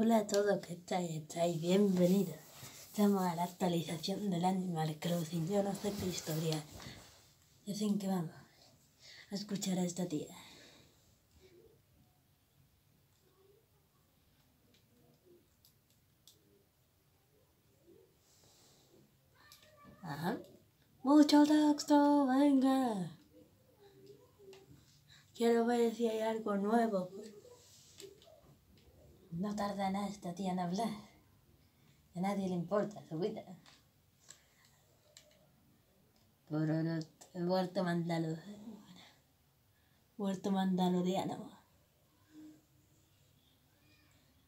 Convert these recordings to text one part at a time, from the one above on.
Hola a todos, ¿qué estáis? ¿Estáis? Bienvenidos. Estamos a la actualización del Animal Crossing. Yo no sé qué historia. Así que vamos a escuchar a esta tía. Mucho texto, venga. Quiero ver si hay algo nuevo. No tarda nada esta tía en hablar. A nadie le importa su vida. Por el huerto mandalo. Huerto mandaloriano.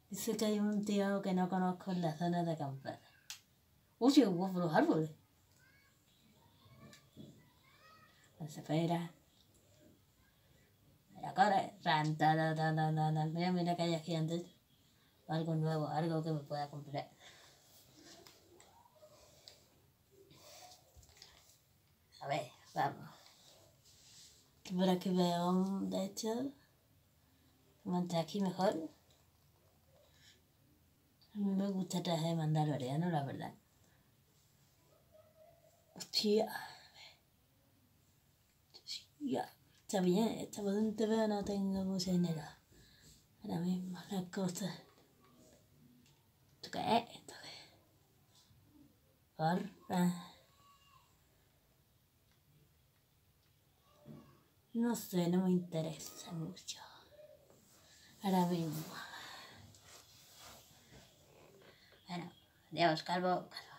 Dice que hay un tío que no conozco en la zona de acampar. Uy, sí, hubo los árboles. Se espera. La cara. Ta. Mira, mira que hay aquí antes. Algo nuevo, algo que me pueda comprar. A ver, vamos. Por aquí veo, de hecho, monté aquí mejor. A mí me gusta el traje de mandaloriano, la verdad. Hostia. Hostia. Está bien, está bastante pero no tengo mucha dinero. Ahora mismo las cosas. ¿Esto qué es? ¿Esto qué es? Por... ah. No sé, no me interesa mucho. Ahora mismo. Bueno, adiós, calvo. calvo.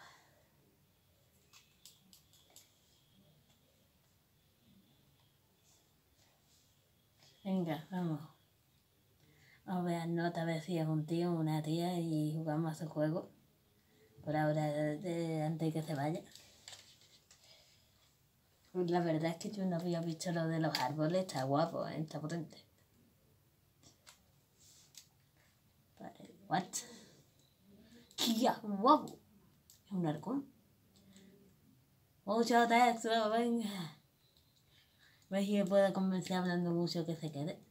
Venga, vamos. Vamos a ver nota a ver si es un tío o una tía y jugamos a su juego. Por ahora, de- antes que se vaya. La verdad es que yo no había visto lo de los árboles, está guapo, ¿eh? está potente. Vale, what? ¡Qué guapo! Es un halcón. Mucho texto, venga. A ver si me puedo convencer hablando mucho que se quede.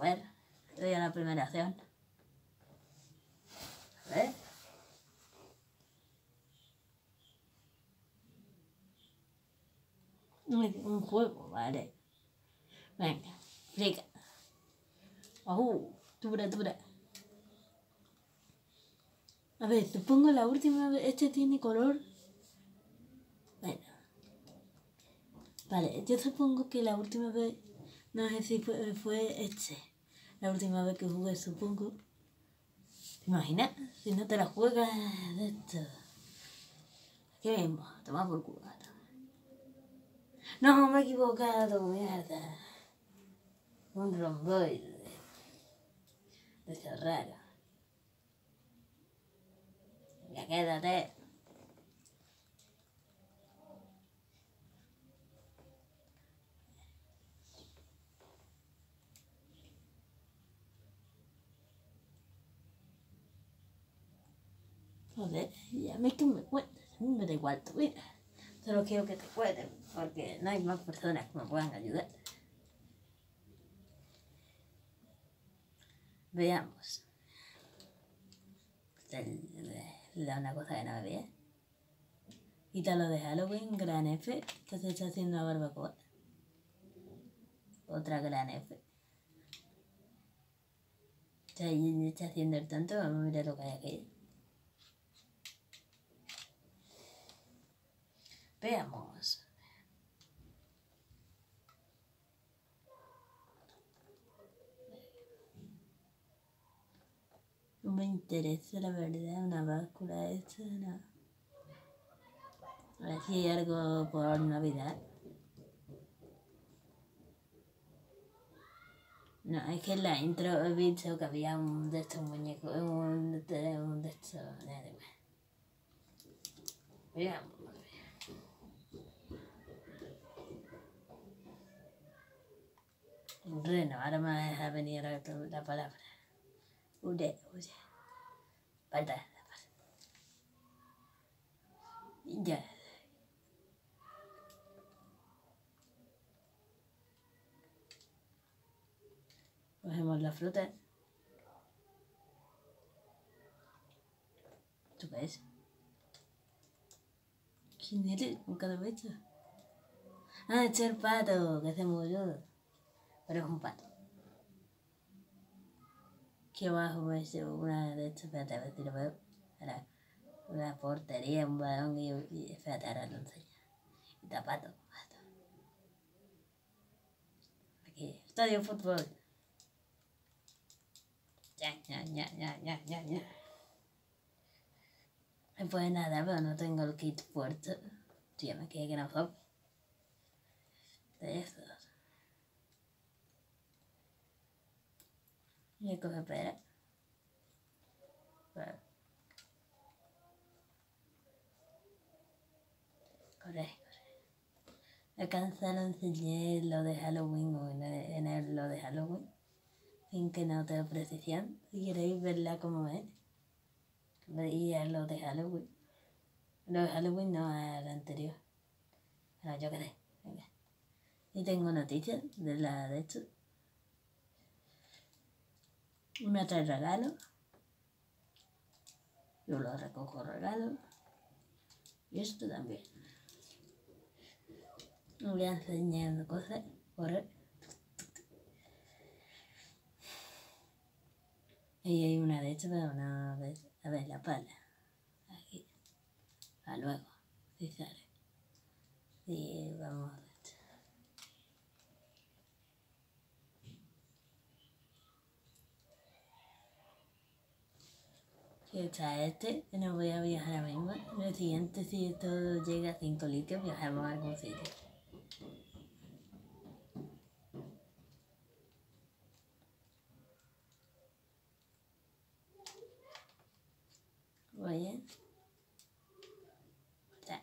Ver, doy a la primera acción. A ver. Un juego, vale. Venga, frica. Oh, dura, dura. A ver, supongo la última vez, este tiene color. Bueno. Vale, yo supongo que la última vez, no sé si fue, fue este. La última vez que jugué, supongo. ¿Te imaginas? Si no te la juegas de esto. ¿Qué mismo? Toma por culo. No, me he equivocado, mierda. Un romboide. De eso raro. Ya quédate. Joder, ya me que me cuentes. A mí me da igual tu vida. Solo quiero que te cuenten, porque no hay más personas que me puedan ayudar. Veamos. La una cosa que no me ve. Quítalo de Halloween, gran F, que se está haciendo barbacoa. Otra gran F. Está, haciendo el tonto, vamos a mirar lo que hay aquí. Veamos. No me interesa la verdad, una báscula esta, no. A si hay algo por Navidad. No, es que en la intro he visto que había un de estos muñecos, un de, estos. Veamos. Reno, ahora me deja venir la, la palabra. Ude, ude. Falta, Ya. Cogemos la fruta. ¿Tú qué es? ¿Quién eres? ¿Un calabaza? Ah, es el pato que se murió. Pero es un pato. Aquí abajo hice una de estas, espérate a ver si lo veo. Era una portería, un balón y, y espérate, ahora lo enseño. Y está pato. Aquí, estadio fútbol. Ya, ya, ya, ya, ya, ya, ya. Pues nada, pero no tengo el kit puesto. Tío, me quedé que no fue. De estos. Y el coge pera. Bueno. Corre, corre. Alcanza lo de Halloween o en, el, lo de Halloween. Sin que no te precisión. Si queréis verla como es. Veía lo de Halloween. Lo de Halloween no el anterior. Pero yo qué sé. Venga. Y tengo noticias de la de esto. Me trae regalo. Yo lo recojo regalo. Y esto también. Me voy a enseñar cosas por. Y hay una de hecho, pero una vez, a ver, la pala. Aquí. A luego, si sale. Y vamos Que está este, no voy a viajar ahora mismo. En el siguiente, si esto llega a 5 litros, viajamos a algún sitio. Oye. Ya.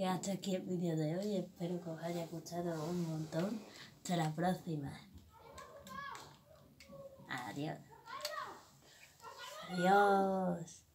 Y hasta aquí el vídeo de hoy. Espero que os haya gustado un montón. Hasta la próxima. Adiós. Adiós.